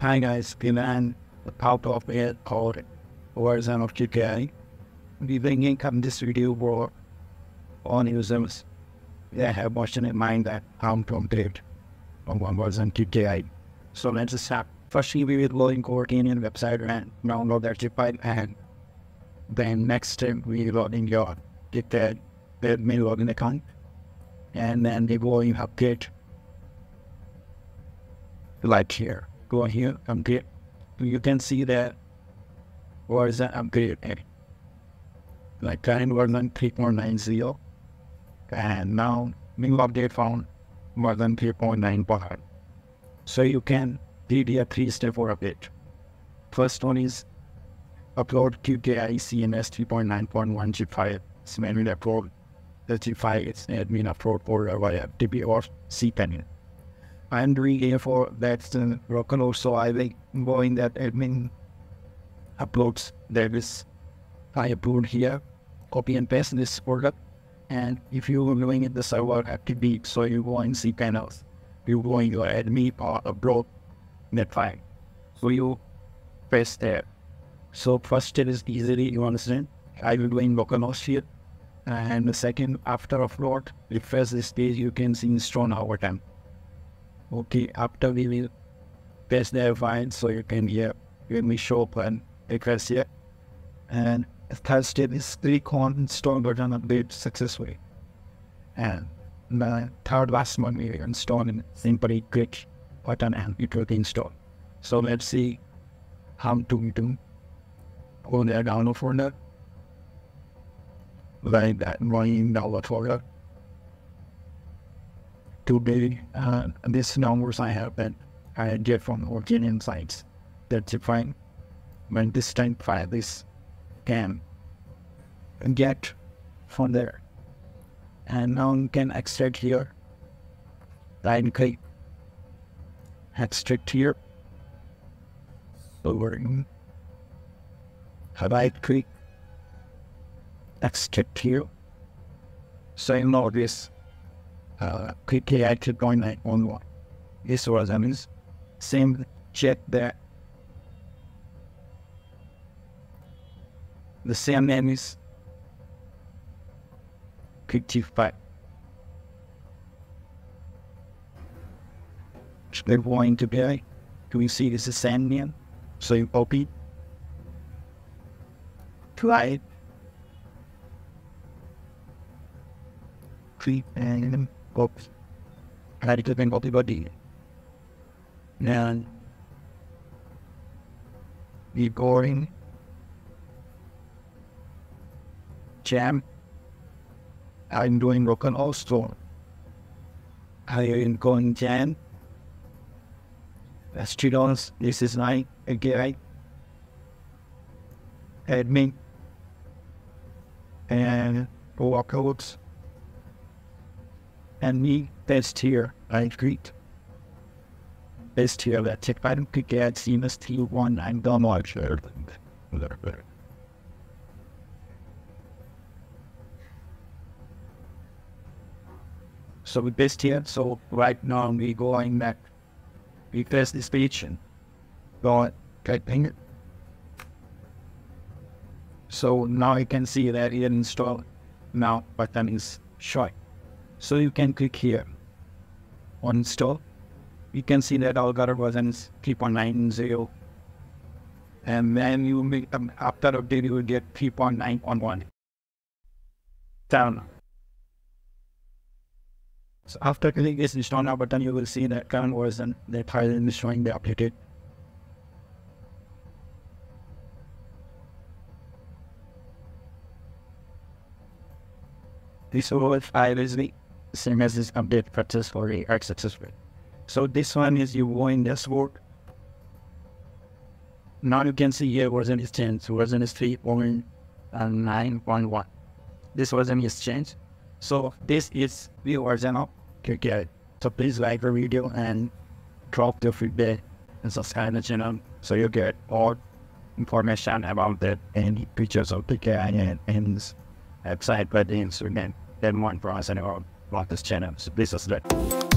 Hi guys, Pilan, out of it called version of QuickAI. We bringing come this video for all users that have motion in mind that how to update on one version QuickAI. So let's start. Firstly, we will go in Coordinating website and download that zip and then next step we log in your GitHub admin login account and then we go in update like here. Go here, upgrade. You can see that version upgrade. Eh? Like current version 3.90 and now new update found version 3.9.5. So you can do the three step for update. First one is upload QuickAI CMS 3.9.1 zip file. It's manually upload the zip file. It's admin upload for via FTP or cPanel. I'm doing here for that's uh, broken also I will go in that admin uploads there is I upload here copy and paste this folder and if you're doing it the server FTP so you go in cPanels you go in your admin or upload that file. So you paste there. So first step is easily you understand? I will go in localhost here and the second after upload refresh this page you can see install our time okay after we will paste the file so you can here let me show up and request here. And third step is click on install button update successfully. And the third last one we install and simply click button and it will install. So let's see how to do. Go there download folder. Like that running download folder today uh, these numbers I have that I get from Organian sites that define when this time file this can get from there. And now you can extract here. Right click extract here. In right click extract here. So you this uh, quickly active going on one. This was, I mean, same check there. the same name is QuickAI. They're going to be, do we see this is same name? So you copy, try it, click and Hari itu kan copy body. Dan di going jam. I'm doing broken also. I am going jam. Students, this is my again. Admin and workouts and me best here. I agreed. Best here that if I don't get Siemens T1, I'm done like sure. So we best here. So right now we going back. We press this page and go on, typing it. So now you can see that it installed. Now button is showing. So you can click here on install. You can see that Algar version is 3.90. And then you make um, after update you will get 3.9 on one. Down. So after clicking this install now button, you will see that current version that file is showing the updated. This whole file is the same as this update successfully or successful. So this one is you go in dashboard. Now you can see here version is changed. Version is 3.9.1. This version is changed. So this is the version of QuickAI. So please like the video and drop the feedback and subscribe the channel so you get all information about that and features of QuickAI and, and website but the instrument then one for us and all about this channel. So please subscribe.